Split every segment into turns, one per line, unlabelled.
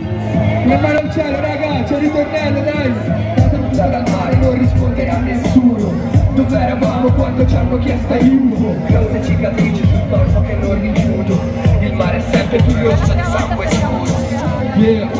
Le mani al cielo, raga, ritornello, dai! Datemi tutta dal mare, non rispondere a nessuno. Dove eravamo quando ci hanno chiesto aiuto? Grosse cicatrici sul corpo che non rifiuto. Il mare è sempre più rosso di sangue scuro. Yeah.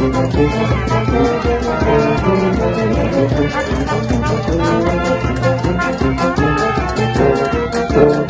Thank you.